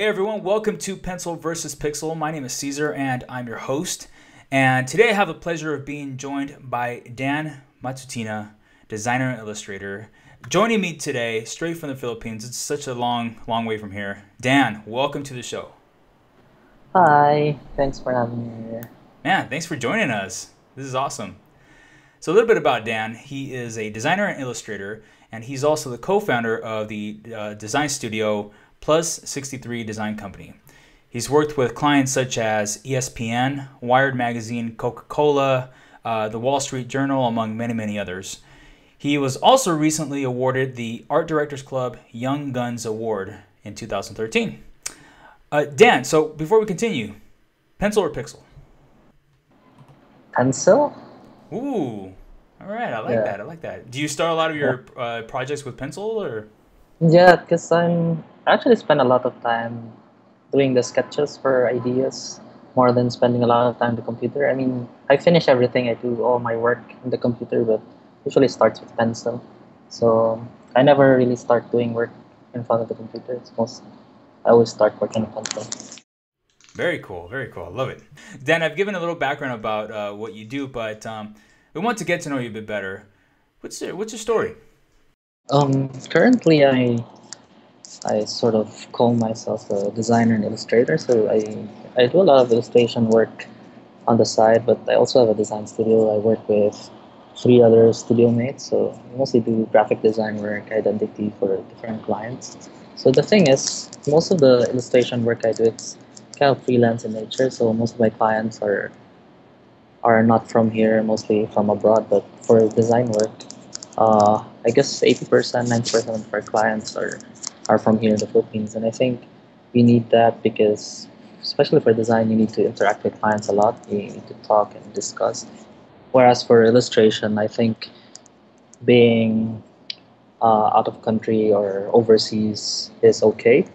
Hey everyone, welcome to Pencil versus Pixel. My name is Cesar and I'm your host. And today I have the pleasure of being joined by Dan Matutina, designer and illustrator. Joining me today, straight from the Philippines. It's such a long, long way from here. Dan, welcome to the show. Hi, thanks for having me here. Man, thanks for joining us. This is awesome. So, a little bit about Dan. He is a designer and illustrator, and he's also the co founder of the uh, design studio Plus 63 Design Company. He's worked with clients such as ESPN, Wired Magazine, Coca Cola, uh, the Wall Street Journal, among many, many others. He was also recently awarded the Art Directors Club Young Guns Award in 2013. Uh, Dan, so before we continue, pencil or pixel? Pencil? Ooh, all right, I like yeah. that. I like that. Do you start a lot of your uh, projects with pencil or? Yeah, because I'm I actually spend a lot of time doing the sketches for ideas more than spending a lot of time on the computer. I mean, I finish everything. I do all my work in the computer, but usually starts with pencil. So I never really start doing work in front of the computer. It's most I always start working on pencil. Very cool, very cool. I love it. Dan, I've given a little background about uh, what you do, but um, we want to get to know you a bit better. What's your, what's your story? Um, currently, I I sort of call myself a designer and illustrator. So I I do a lot of illustration work on the side, but I also have a design studio. I work with three other studio mates. So I mostly do graphic design work, identity for different clients. So the thing is, most of the illustration work I do it's kind of freelance in nature. So most of my clients are are not from here, mostly from abroad. But for design work, uh, I guess 80%, 90% of our clients are, are from here in the Philippines. And I think we need that because, especially for design, you need to interact with clients a lot. You need to talk and discuss. Whereas for illustration, I think being uh, out of country or overseas is okay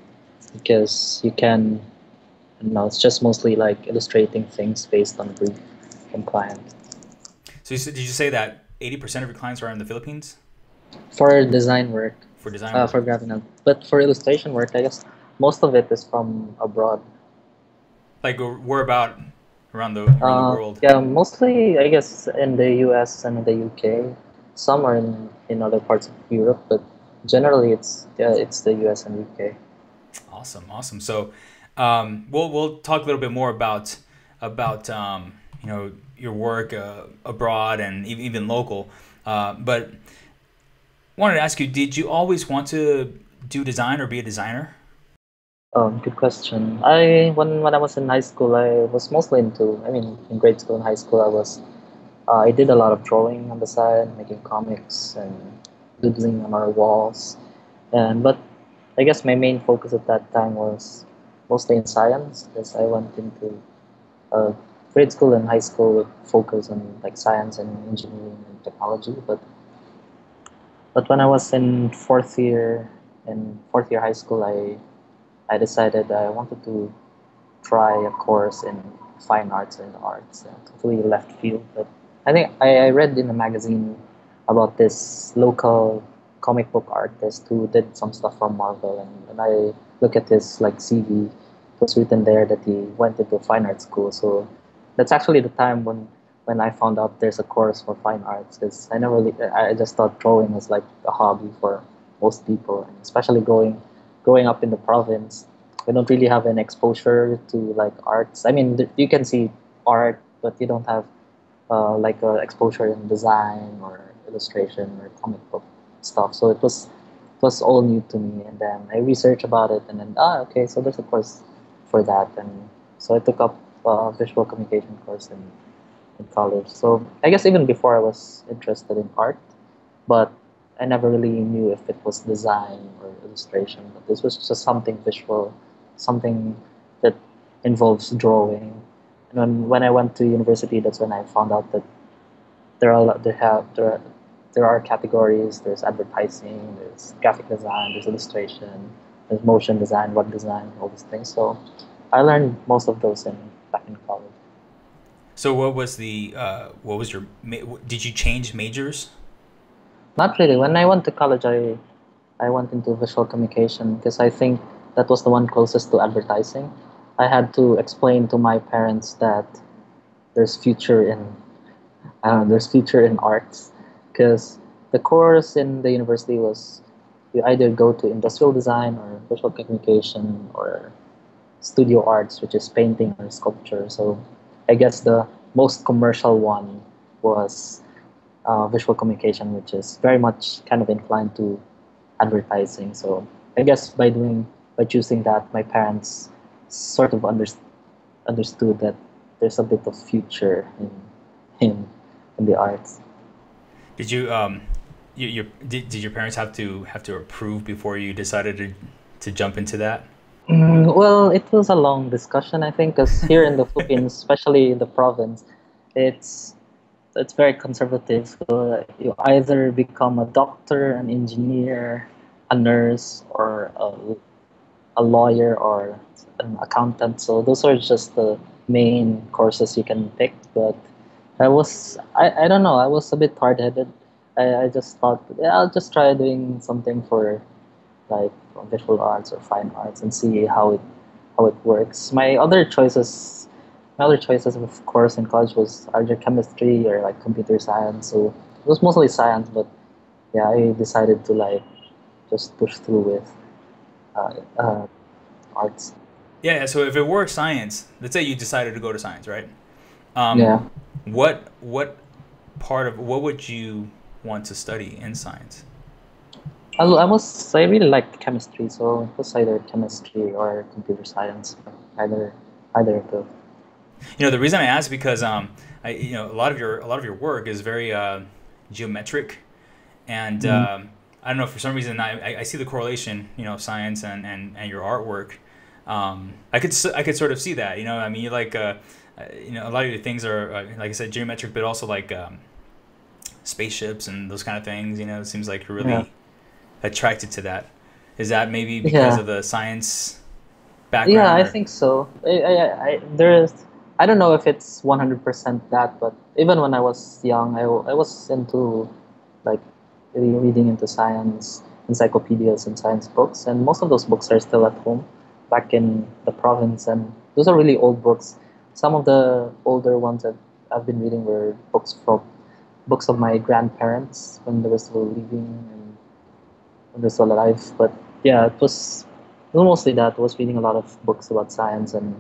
because you can, you know, it's just mostly like illustrating things based on brief from client. So you, did you say that 80% of your clients are in the Philippines? For design work. For design uh, work. For graphic novel. But for illustration work, I guess most of it is from abroad. Like where about around the, around uh, the world? Yeah, mostly I guess in the US and the UK. Some are in, in other parts of Europe, but generally it's yeah, it's the US and UK. Awesome, awesome. So um, we'll we'll talk a little bit more about about um, you know your work uh, abroad and even local. Uh, but wanted to ask you, did you always want to do design or be a designer? Um, good question. I when when I was in high school, I was mostly into. I mean, in grade school and high school, I was. Uh, I did a lot of drawing on the side, making comics and doodling on our walls, and but I guess my main focus at that time was mostly in science, because I went into uh, grade school and high school would focus on like science and engineering and technology, but but when I was in fourth year in fourth year high school, I I decided I wanted to try a course in fine arts and arts, uh, totally left field. But I think I, I read in a magazine about this local comic book artist who did some stuff from Marvel, and, and I look at his like CV. It was written there that he went into fine art school. So that's actually the time when when I found out there's a course for fine arts because I never really I just thought drawing was like a hobby for most people, and especially growing growing up in the province. We don't really have an exposure to like arts. I mean, you can see art, but you don't have uh, like a exposure in design or illustration or comic book stuff. So it was it was all new to me, and then I researched about it, and then ah, okay, so there's a course for that, and so I took up uh, visual communication course in, in college. So I guess even before I was interested in art, but I never really knew if it was design or illustration. But this was just something visual, something that involves drawing. And when, when I went to university, that's when I found out that there are they have there are, there are categories. There's advertising, there's graphic design, there's illustration, there's motion design, web design, all these things. So I learned most of those in back in college. So what was the uh, what was your did you change majors? Not really. When I went to college, I I went into visual communication because I think that was the one closest to advertising. I had to explain to my parents that there's future in uh, there's future in arts because the course in the university was you either go to industrial design or visual communication or studio arts, which is painting or sculpture. So I guess the most commercial one was uh, visual communication, which is very much kind of inclined to advertising. So I guess by doing by choosing that, my parents sort of under, understood that there's a bit of future in in in the arts. Did you um, you, your did, did your parents have to have to approve before you decided to to jump into that? Mm, well, it was a long discussion, I think, because here in the Philippines, especially in the province, it's it's very conservative. So you either become a doctor, an engineer, a nurse, or a, a lawyer or an accountant. So those are just the main courses you can pick. But I was I, I don't know, I was a bit hard headed. I, I just thought yeah, I'll just try doing something for like visual arts or fine arts and see how it how it works. My other choices my other choices of course in college was either chemistry or like computer science. So it was mostly science, but yeah, I decided to like just push through with uh, uh, arts. Yeah. So if it were science, let's say you decided to go to science, right? Um, yeah. What what part of what would you want to study in science? I, I was I really liked chemistry, so it was either chemistry or computer science, either either of those. You know, the reason I ask is because um, I, you know, a lot of your a lot of your work is very uh, geometric, and mm-hmm. um, I don't know for some reason I, I see the correlation, you know, science and, and, and your artwork. Um, I could I could sort of see that, you know. I mean, you like uh, uh, you know, a lot of your things are uh, like I said, geometric, but also like um, spaceships and those kind of things. You know, it seems like you're really yeah. Attracted to that. Is that maybe because yeah. of the science background? Yeah, I think so. I, I, I, there's, I don't know if it's 100% that, but even when I was young, I, I was into like reading into science, encyclopedias and science books, and most of those books are still at home back in the province, and those are really old books. Some of the older ones that I've been reading were books from books of my grandparents when they were still living they're still alive. But yeah, it was, it was mostly that. I was reading a lot of books about science, and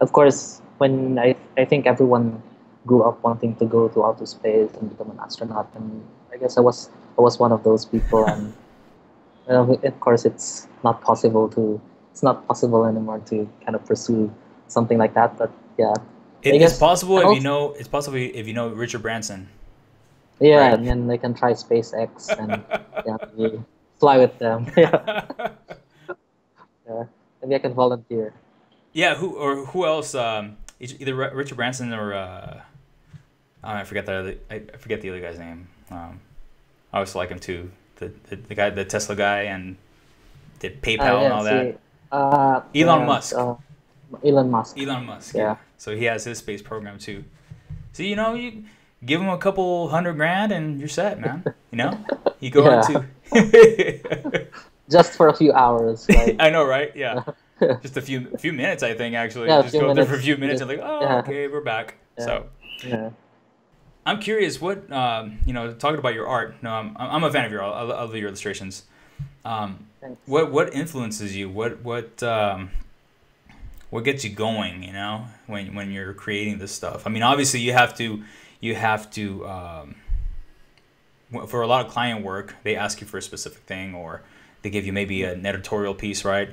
of course, when I I think everyone grew up wanting to go to outer space and become an astronaut, and I guess I was I was one of those people, and uh, of course, it's not possible to it's not possible anymore to kind of pursue something like that. But yeah, it is possible if you know. It's possible if you know Richard Branson. Yeah, right. and then they can try SpaceX and yeah, fly with them. yeah. yeah, maybe I can volunteer. Yeah, who or who else? Um, either Richard Branson or uh, I forget the other, I forget the other guy's name. Um, I always like him too. The, the, the guy, the Tesla guy, and did PayPal uh, and all see, that. Uh, Elon Musk. Uh, Elon Musk. Elon Musk. Yeah. yeah. So he has his space program too. So you know you give him a couple hundred grand and you're set, man. You know, you go yeah. into just for a few hours. Right? I know, right? Yeah, just a few few minutes. I think actually, yeah, just go minutes. there for a few minutes and like, oh, yeah. okay, we're back. Yeah. So, yeah. I'm curious, what um, you know, talking about your art. No, I'm, I'm a fan of your I love your illustrations. Um, what what influences you? What what um, what gets you going? You know, when when you're creating this stuff. I mean, obviously you have to you have to um, for a lot of client work they ask you for a specific thing or they give you maybe an editorial piece right?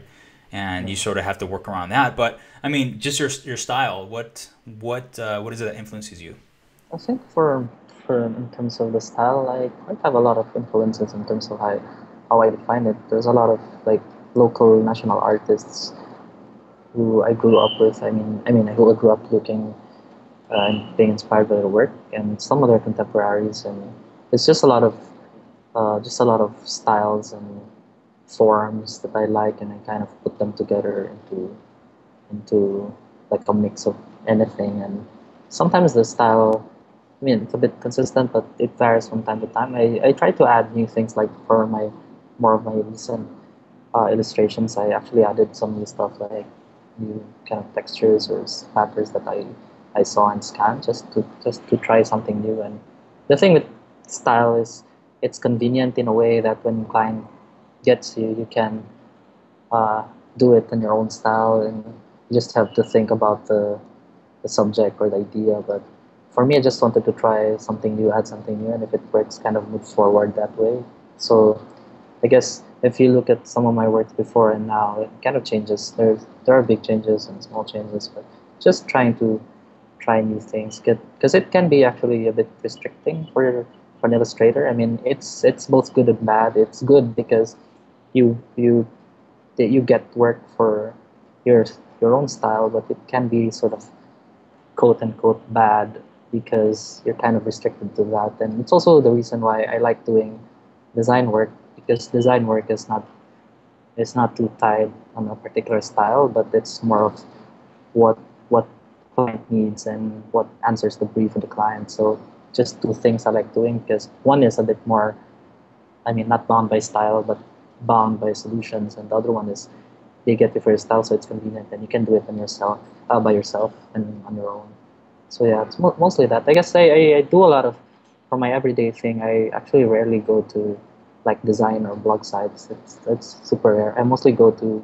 And you sort of have to work around that. But i mean just your, your style what what uh, what is it that influences you? I think for for in terms of the style i quite have a lot of influences in terms of how, how i define it. There's a lot of like local national artists who i grew up with. I mean i mean who i grew up looking uh, and being inspired by their work. And some of their contemporaries and it's just a lot of uh, just a lot of styles and forms that I like and I kind of put them together into into like a mix of anything and sometimes the style I mean it's a bit consistent but it varies from time to time I, I try to add new things like for my more of my recent uh, illustrations, I actually added some new stuff like new kind of textures or patterns that I I saw and scanned just to just to try something new. And the thing with style is it's convenient in a way that when client gets you, you can uh, do it in your own style, and you just have to think about the the subject or the idea. But for me, I just wanted to try something new, add something new, and if it works, kind of move forward that way. So I guess if you look at some of my work before and now, it kind of changes. There's there are big changes and small changes, but just trying to try new things because it can be actually a bit restricting for for an illustrator. I mean, it's it's both good and bad. It's good because you you you get work for your your own style, but it can be sort of quote unquote bad because you're kind of restricted to that. And it's also the reason why I like doing design work because design work is not is not too tied on a particular style, but it's more of what what client needs and what answers the brief of the client. So just two things I like doing because one is a bit more, I mean, not bound by style, but bound by solutions, and the other one is they get for your style, so it's convenient and you can do it on yourself, uh, by yourself and on your own. So yeah, it's mo- mostly that. I guess I, I, I do a lot of for my everyday thing. I actually rarely go to like design or blog sites. It's it's super rare. I mostly go to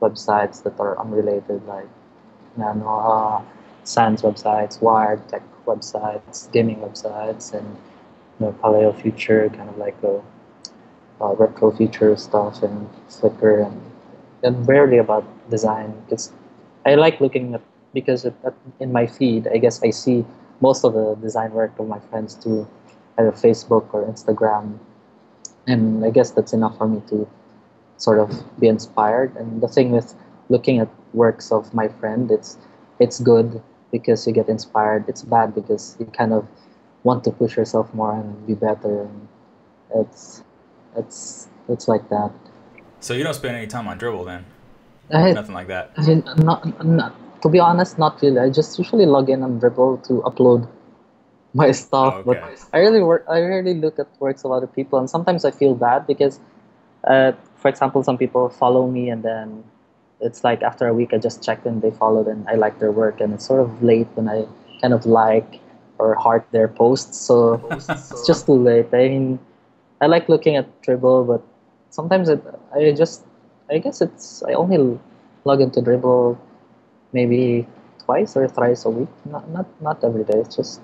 websites that are unrelated, like you know, uh, science websites, Wired, tech websites, gaming websites, and you know, Paleo Future, kind of like a, a retro future stuff, and Flickr, and and rarely about design because I like looking at because it, in my feed, I guess I see most of the design work of my friends through either Facebook or Instagram and I guess that's enough for me to sort of be inspired. And the thing with looking at works of my friend, it's it's good because you get inspired. It's bad because you kind of want to push yourself more and be better. And it's it's it's like that. So you don't spend any time on Dribbble then? I, Nothing like that. I mean, not, not to be honest, not really. I just usually log in on Dribbble to upload my stuff. Oh, okay. But I really work. I really look at works of other people, and sometimes I feel bad because, uh, for example, some people follow me, and then it's like after a week I just checked and they followed, and I like their work, and it's sort of late when I kind of like or heart their posts. So it's just too late. I mean, I like looking at Dribbble but sometimes it, I just, I guess it's I only log into Dribbble maybe twice or thrice a week. Not not not every day. It's just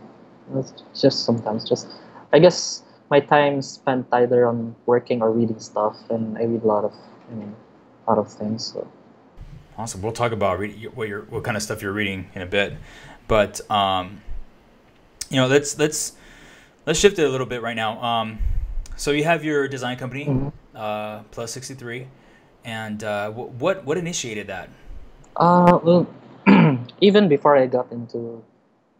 it's just sometimes just I guess my time spent either on working or reading stuff, and I read a lot of I mean a lot of things. So. Awesome. We'll talk about read, what you're what kind of stuff you're reading in a bit, but um, you know let's let's let's shift it a little bit right now. Um, so you have your design company, mm-hmm. uh, Plus sixty three, and uh, what what initiated that? Uh, well, even before I got into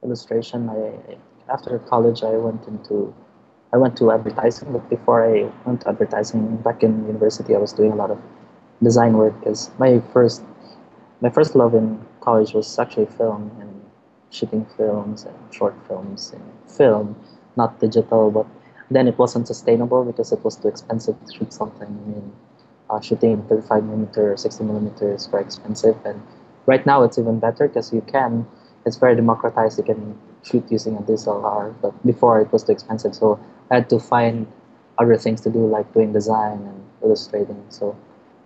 illustration, I after college, I went into I went to advertising, but before I went to advertising, back in university, I was doing a lot of design work because my first my first love in college was actually film and shooting films and short films and film, not digital. But then it wasn't sustainable because it was too expensive to shoot something. I mean, uh, shooting 35 millimeter, 60 millimeter is very expensive, and right now it's even better because you can. It's very democratized. You can shoot using a DSLR, but before it was too expensive, so I had to find other things to do, like doing design and illustrating. So,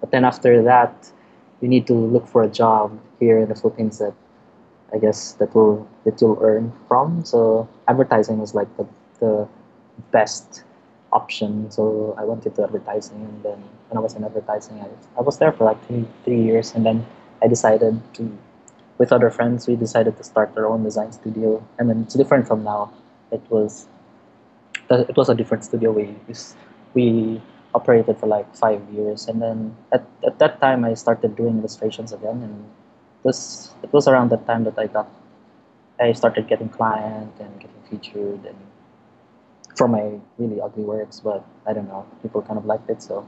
but then after that, you need to look for a job here in the Philippines that I guess that will that you'll earn from. So advertising is like the the best option. So I went into advertising, and then when I was in advertising, I, I was there for like three three years, and then I decided to with other friends, we decided to start our own design studio. I mean, it's different from now. It was it was a different studio. We we operated for like five years, and then at, at that time, I started doing illustrations again, and this it was around that time that I got I started getting client and getting featured and for my really ugly works, but I don't know, people kind of liked it, so.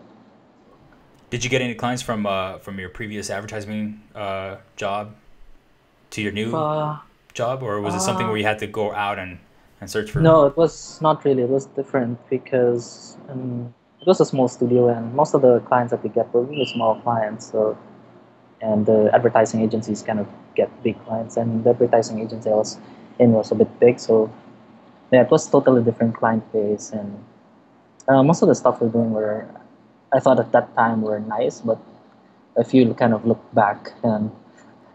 Did you get any clients from uh, from your previous advertising uh, job? to your new uh, job, or was it something where you had to go out and, and search for? No, it was not really. It was different because um, it was a small studio, and most of the clients that we get were really small clients. So, and the advertising agencies kind of get big clients, and the advertising agency I was in was a bit big. So, yeah, it was totally different client base, and uh, most of the stuff we're doing were, I thought at that time were nice, but if you kind of look back and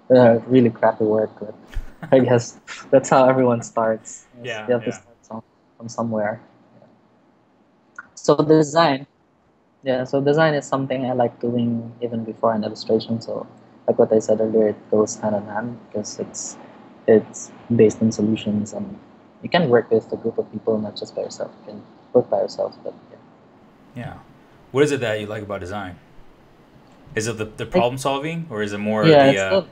uh, really crappy work, but I guess that's how everyone starts. Yeah, you have yeah. to start some, from somewhere. So design, yeah. So design is something I like doing even before an illustration. So like what I said earlier, it goes hand in hand because it's it's based on solutions and you can work with a group of people, not just by yourself. You can work by yourself, but yeah. Yeah. What is it that you like about design? Is it the, the problem solving or is it more yeah, the uh, not-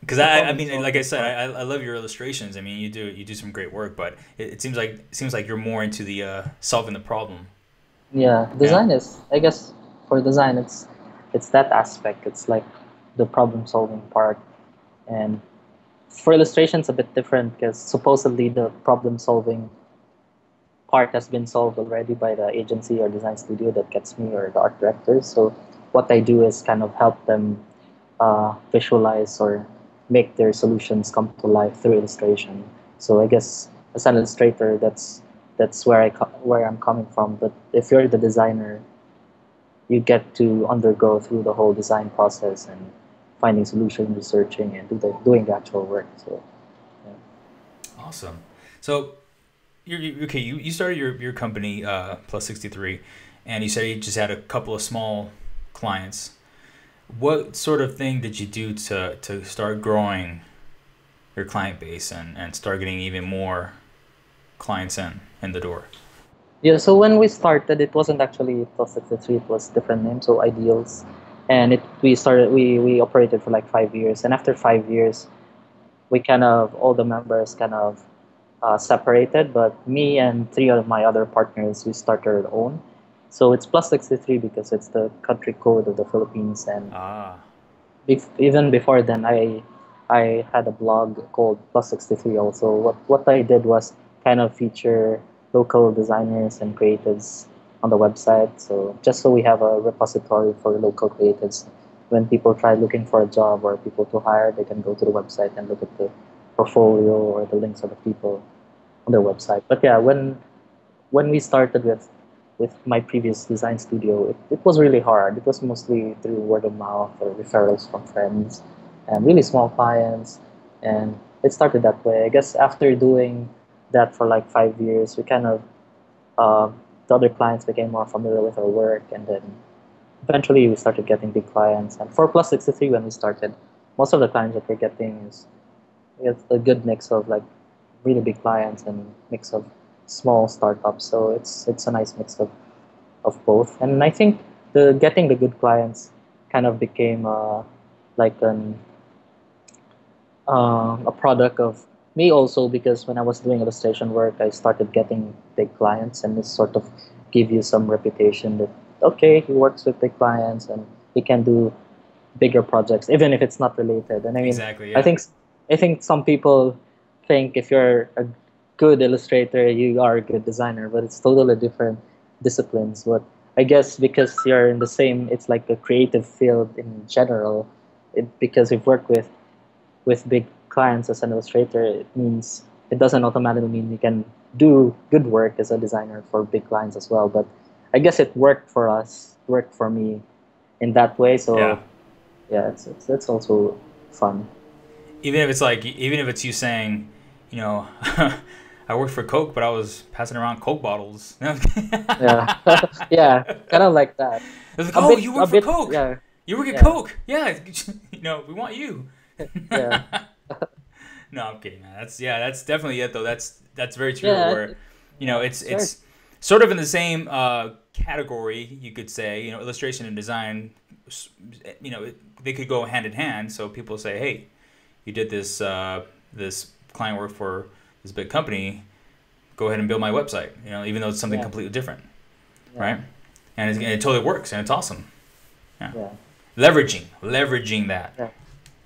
Because I, I mean, like I said. I, I love your illustrations. I mean, you do you do some great work, but it, it seems like it seems like you're more into the uh, solving the problem. Yeah, design is I guess for design it's it's that aspect. It's like the problem solving part. And for illustration it's a bit different because supposedly the problem solving part has been solved already by the agency or design studio that gets me or the art directors. So what I do is kind of help them uh, visualize or make their solutions come to life through illustration. So I guess as an illustrator, that's that's where I where I'm coming from. But if you're the designer, you get to undergo through the whole design process and finding solution, researching, and do the, doing the actual work. So Awesome. So, you're, you okay. You, you started your, your company, uh, Plus 63, and you said you just had a couple of small clients. What sort of thing did you do to, to start growing your client base and, and start getting even more clients in, in the door? Yeah, so when we started, it wasn't actually Plus 63, it was different name, so Ideals. And it we started we we operated for like five years. And after five years, we kind of all the members kind of uh, separated, but me and three of my other partners we started our own. So it's Plus 63 because it's the country code of the Philippines and Ah, even before then I I had a blog called Plus 63 also. What what I did was kind of feature local designers and creatives on the website. So just so we have a repository for local creatives. When people try looking for a job or people to hire, they can go to the website and look at the portfolio or the links of the people on their website. But yeah, when when we started with with my previous design studio, it, it was really hard. It was mostly through word of mouth or referrals from friends and really small clients. And it started that way. I guess after doing that for like five years, we kind of, uh, the other clients became more familiar with our work. And then eventually we started getting big clients. And for Plus 63, when we started, most of the clients that we're getting is it's a good mix of like really big clients and mix of small startup. So it's it's a nice mix of of both. And I think the getting the good clients kind of became uh, like an uh, a product of me also because when I was doing illustration work, I started getting big clients, and it sort of give you some reputation that okay, he works with big clients and he can do bigger projects, even if it's not related. And I mean, exactly. Yeah. I think I think some people think if you're a good illustrator, you are a good designer, but it's totally different disciplines. But I guess because you're in the same, it's like a creative field in general. It, because you've worked with with big clients as an illustrator, it means it doesn't automatically mean you can do good work as a designer for big clients as well. But I guess it worked for us, worked for me in that way. So Yeah. yeah, it's, it's that's also fun. even if it's like even if it's you saying you know i worked for coke but i was passing around coke bottles. Yeah, yeah, kind of like that. It's like, A oh bit- you a work for bit- coke. Yeah, you work at yeah. coke. Yeah you know we want you. Yeah, no i'm kidding man. That's yeah that's definitely it though. That's that's very true Yeah, where you know it's Sure. it's sort of in the same uh, category you could say. You know illustration and design you know they could go hand in hand. So people say hey you did this uh, this client work for this big company go ahead and build my website you know even though it's something Yeah. completely different yeah, right and, it totally works and it's awesome yeah. leveraging leveraging that Yeah.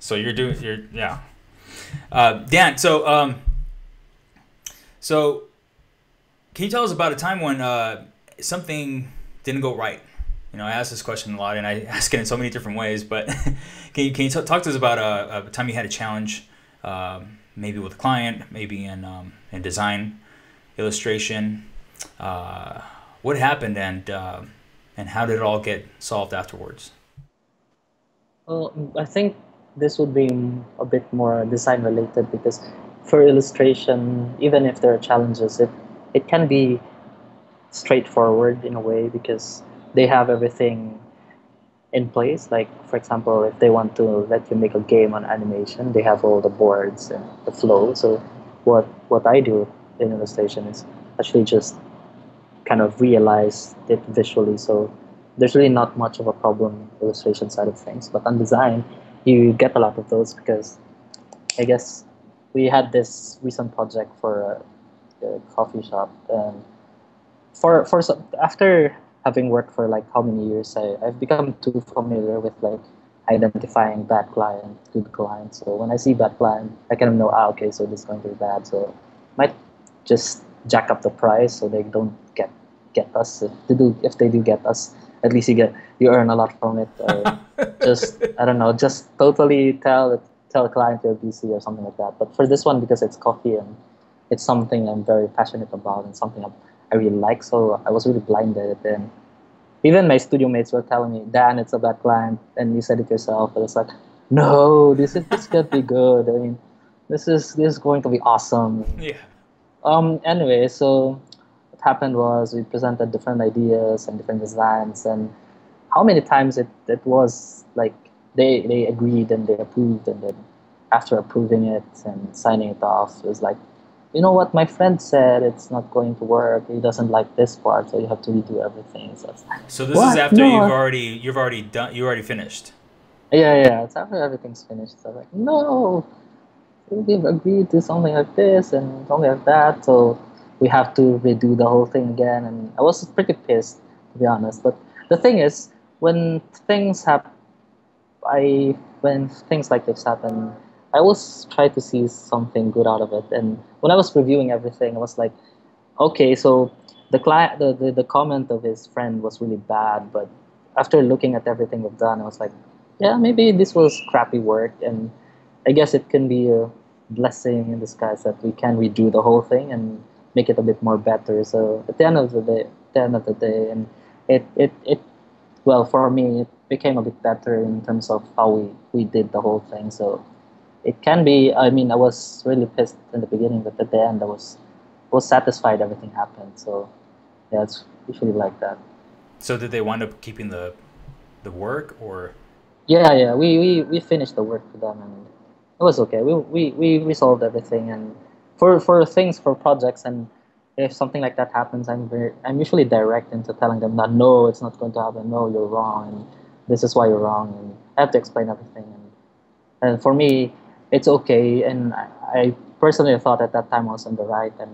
so you're doing you're yeah uh, dan so um so can you tell us about a time when uh, something didn't go right? You know, I ask this question a lot, and I ask it in so many different ways. But can you can you talk to us about a, a, time you had a challenge, uh, maybe with client, maybe in um, in design, illustration? Uh, what happened, and uh, and how did it all get solved afterwards? Well, I think this would be a bit more design related because for illustration, even if there are challenges, it it can be straightforward in a way because they have everything in place. Like for example, if they want to let you make a game on animation, they have all the boards and the flow. So what what I do in illustration is actually just kind of realize it visually. So there's really not much of a problem illustration side of things. But on design, you get a lot of those because I guess we had this recent project for a, a coffee shop and for for after having worked for like how many years I, I've become too familiar with like identifying bad client, good client. So when I see bad client, I kind of know, ah, okay, so this is going to be bad. So might just jack up the price so they don't get get us. If they do, if they do get us, at least you get you earn a lot from it. Or just I don't know, just totally tell tell a client you're busy or something like that. But for this one, because it's coffee and it's something I'm very passionate about and something I really like, so I was really blinded. And even my studio mates were telling me, Dan, it's a bad client, and you said it yourself. And it's like, no, this is this could be good. I mean, this is this is going to be awesome. Yeah. Um. Anyway, so what happened was we presented different ideas and different designs, and how many times it, it was like they they agreed and they approved, and then after approving it and signing it off, it was like, you know what, my friend said it's not going to work. He doesn't like this part, so you have to redo everything. So, like, so this what? is after no. you've already you've already done you already finished. Yeah, yeah, it's after everything's finished. So I'm like, no, we've agreed to something like this and something like that, so we have to redo the whole thing again. And I was pretty pissed, to be honest. But the thing is, when things happen, I when things like this happen, I always try to see something good out of it. And when I was reviewing everything, I was like, okay, so the client, the, the, the comment of his friend was really bad, but after looking at everything we've done, I was like, yeah, maybe this was crappy work, and I guess it can be a blessing in disguise that we can redo the whole thing and make it a bit more better. So at the end of the day, the end of the day, and it it, it well for me it became a bit better in terms of how we, we did the whole thing. So it can be I mean I was really pissed in the beginning, but at the end I was was satisfied everything happened. So yeah, it's usually like that. So did they wind up keeping the the work or Yeah, yeah. We, we, we finished the work for them and it was okay. We, we, we resolved everything and for for things for projects and if something like that happens, I'm very I'm usually direct into telling them that no, it's not going to happen. No, you're wrong, and this is why you're wrong, and I have to explain everything. And, and for me, it's okay. And I, I personally thought at that time I was on the right, and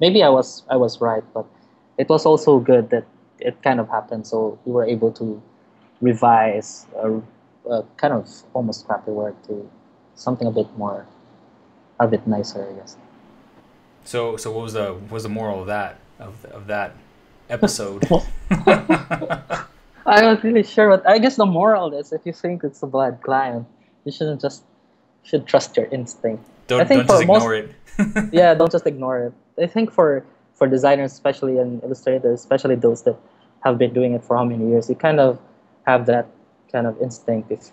maybe I was I was right, but it was also good that it kind of happened. So we were able to revise a, a kind of almost crappy work to something a bit more, a bit nicer, I guess. So so what was the what was the moral of that of of that episode? I'm not really sure, but I guess the moral is if you think it's a bad client, you shouldn't just should trust your instinct. Don't, I think don't just most, ignore it. yeah, don't just ignore it. I think for for designers, especially and illustrators, especially those that have been doing it for how many years, you kind of have that kind of instinct if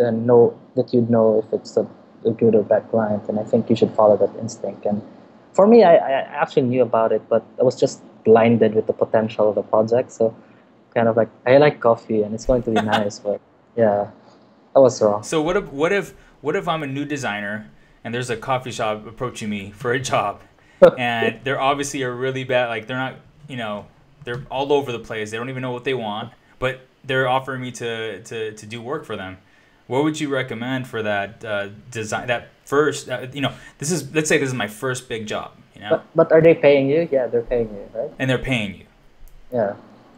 uh, know that you know if it's a, a good or bad client, and I think you should follow that instinct and for me, I, I actually knew about it, but I was just blinded with the potential of the project. So kind of like I like coffee and it's going to be nice, but yeah, I was wrong. So what if what if what if I'm a new designer and there's a coffee shop approaching me for a job, and they're obviously a really bad. Like they're not, you know, they're all over the place. They don't even know what they want, but they're offering me to to to do work for them. What would you recommend for that uh, design that first, uh, you know, this is let's say this is my first big job. You know. But, but are they paying you? Yeah, they're paying you, right? And they're paying you. Yeah.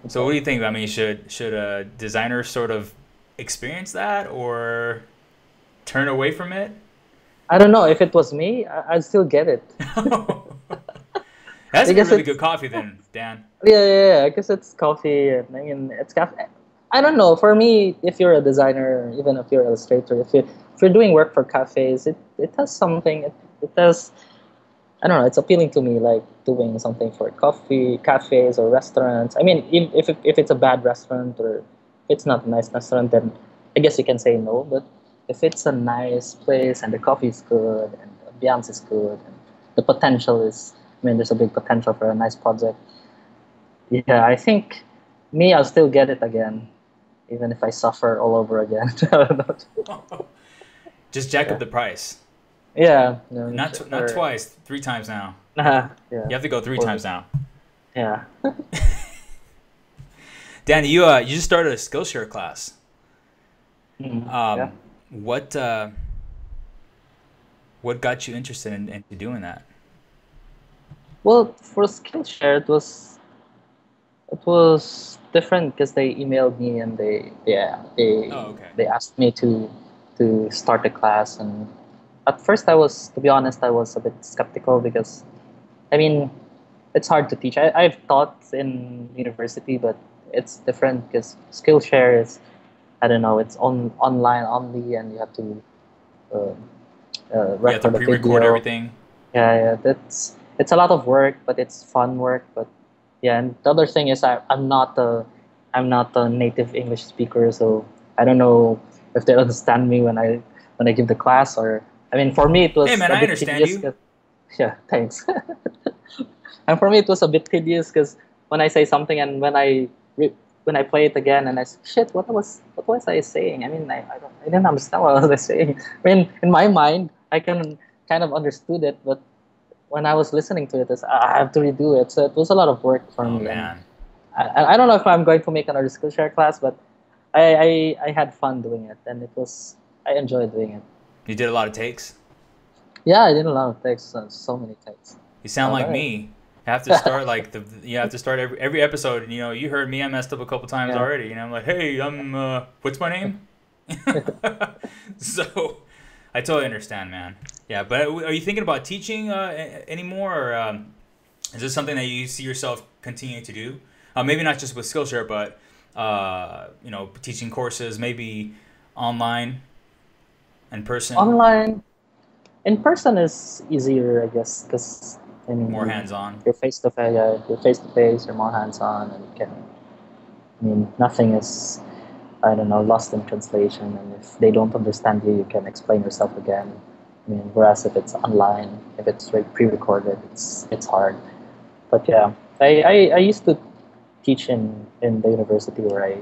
So what do you think? I mean, should should a designer sort of experience that or turn away from it? I don't know. If it was me, I- would still get it. That's a really good coffee then, Dan. Yeah, yeah, yeah. Because it's coffee. And, I mean, it's cafe. I don't know. For me, if you're a designer, even if you're an illustrator, if you if you're doing work for cafes, it it has something. It, it has. I don't know. It's appealing to me, like doing something for coffee cafes or restaurants. I mean, if if, if it's a bad restaurant or if it's not a nice restaurant, then I guess you can say no. But if it's a nice place and the coffee is good and the ambiance is good and the potential is, I mean, there's a big potential for a nice project. Yeah, I think me, I'll still get it again, even if I suffer all over again. Just jack up the price. Yeah. No, not tw- not twice, three times now. Uh, yeah. You have to go three or, times now. Yeah. Danny, you uh, you just started a Skillshare class. Mm, um, yeah. What uh, what got you interested in, into doing that? Well, for Skillshare, it was it was different because they emailed me and they yeah they oh, okay. they asked me to to start a class and at first I was to be honest I was a bit skeptical because I mean it's hard to teach. I, I've taught in university, but it's different because Skillshare is I don't know, it's on online only, and you have to uh, uh, record have to pre-record everything. Yeah, yeah, that's it's a lot of work, but it's fun work. But yeah, and the other thing is I I'm not a I'm not a native English speaker, so I don't know if they understand me when I when I give the class or I mean for me it was hey man I understand you. Yeah, thanks. and for me it was a bit tedious because when I say something and when I re- when I play it again and I say, shit, what was what was I saying? I mean, I, I don't I didn't understand what I was I saying. I mean, in my mind, I can kind of understood it, but when I was listening to it, it's, I have to redo it. So it was a lot of work for oh, me. Man. I, I don't know if I'm going to make another Skillshare class, but I, I I had fun doing it, and it was I enjoyed doing it. You did a lot of takes. Yeah, I did a lot of takes. So, so many takes. You sound like me have to start like the you have to start every every episode. And, you know, you heard me. I messed up a couple times yeah. already. And I'm like, hey, I'm uh, what's my name? so, I totally understand, man. Yeah, but are you thinking about teaching uh, anymore, or um, is this something that you see yourself continuing to do? Uh, maybe not just with Skillshare, but uh, you know, teaching courses, maybe online, in person. Online, in person is easier, I guess, because I mean, more hands-on. You're face to face. Yeah, you're face to face. You're more hands-on, and you can. I mean, nothing is, I don't know, lost in translation. And if they don't understand you, you can explain yourself again. I mean, whereas if it's online, if it's pre-recorded, it's it's hard. But yeah, I, I, I used to teach in, in the university where I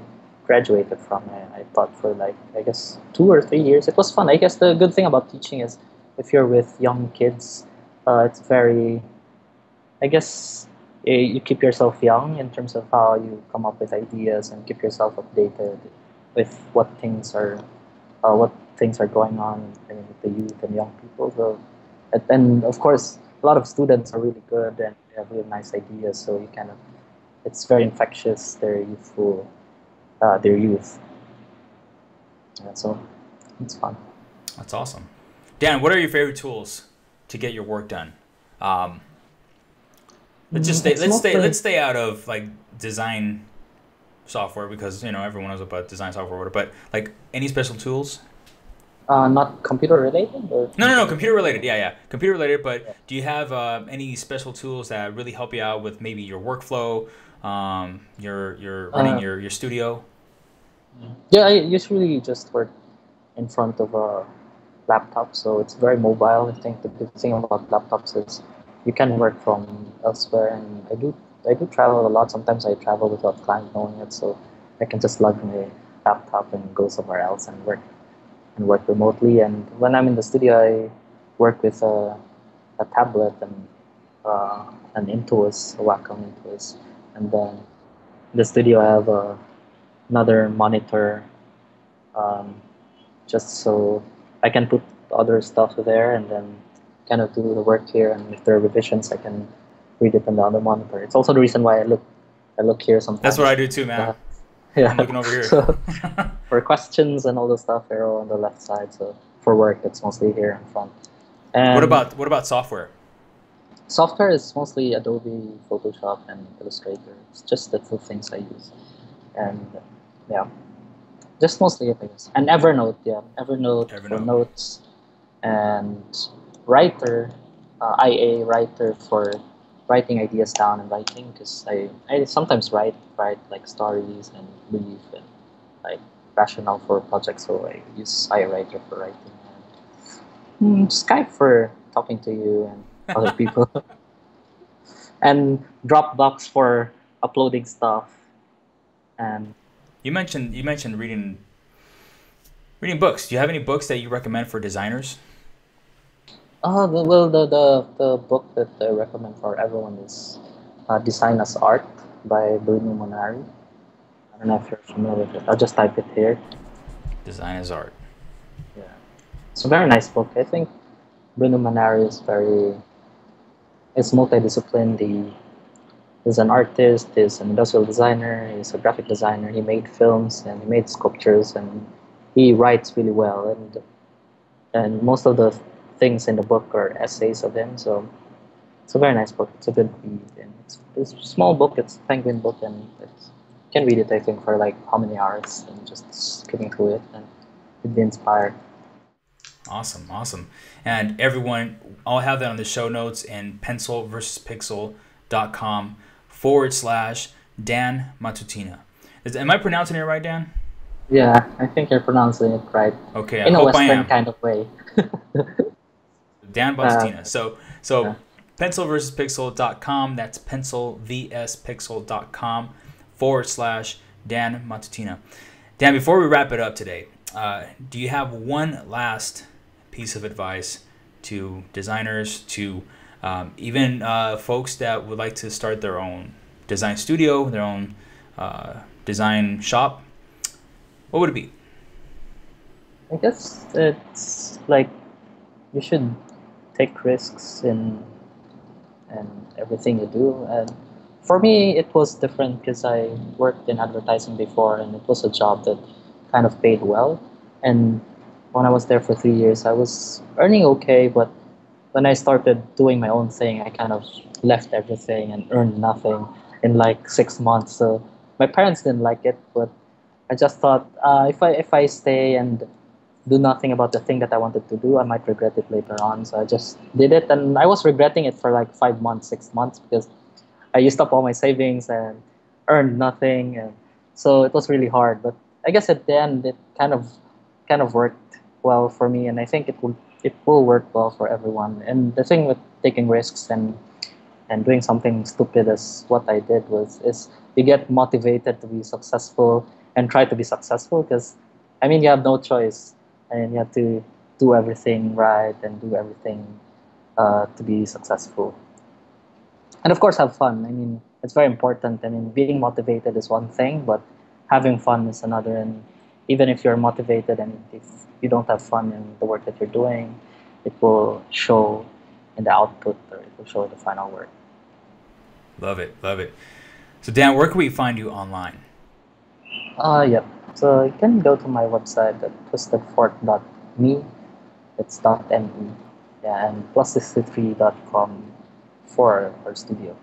graduated from. I, I taught for like I guess two or three years. It was fun. I guess the good thing about teaching is if you're with young kids, uh, it's very I guess eh, you keep yourself young in terms of how you come up with ideas and keep yourself updated with what things are uh, what things are going on I mean, with the youth and young people. So, and of course, a lot of students are really good and they have really nice ideas. So you kind of it's very infectious. Their youthful, uh, their youth. Yeah, so it's fun. That's awesome. Dan, what are your favorite tools to get your work done? Um, Let's just stay. let's stay. Let's stay out of like design software because you know everyone knows about design software. But like any special tools? Uh, not computer related. Or? No, no, no. Computer related. Yeah, yeah. Computer related. But yeah. do you have uh, any special tools that really help you out with maybe your workflow, um, your your running uh, your your studio? Yeah, I usually just work in front of a laptop, so it's very mobile. I think the good thing about laptops is you can work from elsewhere and I do I do travel a lot. Sometimes I travel without client knowing it, so I can just lug my laptop and go somewhere else and work and work remotely. And when I'm in the studio, I work with a, a tablet and uh, an Intuos, a Wacom Intuos, and then in the studio I have a, another monitor, um, just so I can put other stuff there and then kind of do the work here, and if there are revisions, I can read it on the other monitor. It's also the reason why I look I look here sometimes. That's what I do too, man. Uh, yeah, I'm looking over here. so, for questions and all the stuff, arrow on the left side. So for work, it's mostly here in front. And what about what about software? software is mostly Adobe Photoshop and Illustrator. It's just the two things I use, and yeah, just mostly things. And Evernote, yeah, Evernote, Evernote. for notes, and Writer, uh, IA Writer for writing ideas down and writing because I, I sometimes write write like stories and brief and like rationale for projects so I use IA Writer for writing and mm, Skype for talking to you and other people. And Dropbox for uploading stuff and you mentioned you mentioned reading reading books. Do you have any books that you recommend for designers uh, well, the, the, the book that I recommend for everyone is uh, Design as Art by Bruno Munari. I don't know if you're familiar with it. I'll just type it here. Design as Art. Yeah. It's a very nice book. I think Bruno Munari is very, it's multidisciplined. He is an artist, he's an industrial designer, he's a graphic designer. He made films and he made sculptures and he writes really well. And, and most of the things in the book or essays of him. So it's a very nice book. It's a good read. And it's, it's a small book. It's a penguin book, and it's, you can read it, I think, for like how many hours and just skipping through it and be inspired. Awesome, awesome. And everyone, I'll have that on the show notes in pencil versus pixel.com forward slash Dan Matutina. Is, am I pronouncing it right, Dan? Yeah, I think you're pronouncing it right. Okay, in I a Western kind of way. Dan Matutina. Uh, so so yeah. pencilversuspixel.com. That's pencil vs pencilvspixel.com forward slash Dan Matutina. Dan, before we wrap it up today, uh, do you have one last piece of advice to designers, to um, even uh, folks that would like to start their own design studio, their own uh, design shop? What would it be? I guess it's like you should take risks in and everything you do. And for me, it was different because I worked in advertising before, and it was a job that kind of paid well. And when I was there for three years, I was earning okay, but when I started doing my own thing, I kind of left everything and earned nothing in like six months. So my parents didn't like it, but I just thought uh, if I if I stay and do nothing about the thing that I wanted to do, I might regret it later on. So I just did it, and I was regretting it for like five months, six months because I used up all my savings and earned nothing, and so it was really hard. But I guess at the end, it kind of kind of worked well for me, and I think it will it will work well for everyone. And the thing with taking risks and and doing something stupid as what I did was is you get motivated to be successful and try to be successful because I mean you have no choice and you have to do everything right and do everything uh, to be successful. And of course, have fun. I mean, it's very important. I mean, being motivated is one thing, but having fun is another. And even if you're motivated and if you don't have fun in the work that you're doing, it will show in the output or it will show in the final work. Love it, love it. So Dan, where can we find you online? Uh, yep. So you can go to my website at twistedfork.me. It's dot .me. Yeah, and plus63.com for our studio.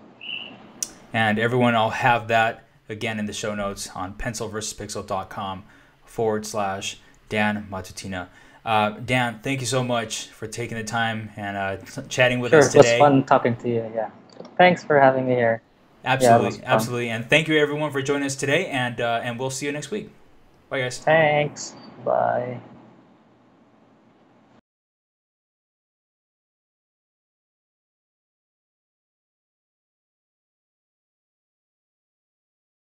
And everyone, I'll have that again in the show notes on pencilversuspixel.com forward slash Dan Matutina. Uh, Dan, thank you so much for taking the time and uh, chatting with sure, us today. It was fun talking to you. Yeah. Thanks for having me here. Absolutely, yeah, absolutely, and thank you everyone for joining us today, and uh, and we'll see you next week. Bye, guys. Thanks. Bye.